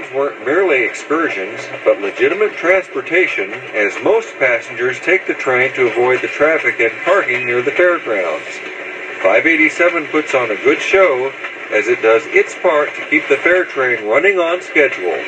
Trains weren't merely excursions, but legitimate transportation, as most passengers take the train to avoid the traffic and parking near the fairgrounds. 587 puts on a good show as it does its part to keep the fair train running on schedule.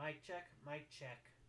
Mic check, mic check.